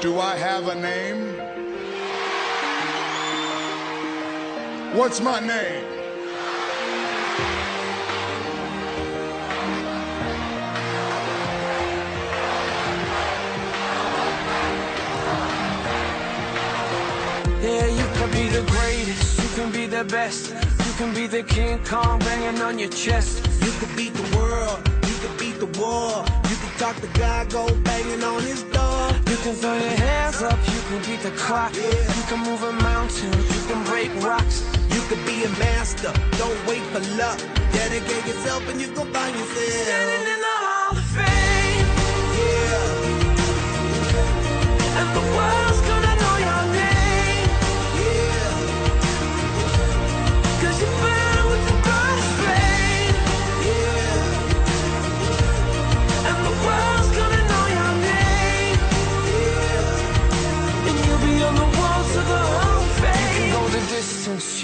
Do I have a name? What's my name? Yeah, you can be the greatest, you can be the best. You can be the King Kong banging on your chest. You could beat the world, you could beat the war. You talk to God, go banging on his door. You can throw your hands up, you can beat the clock. Yeah. You can move a mountain, you can break rocks. You could be a master, don't wait for luck. Dedicate yourself and you can find yourself.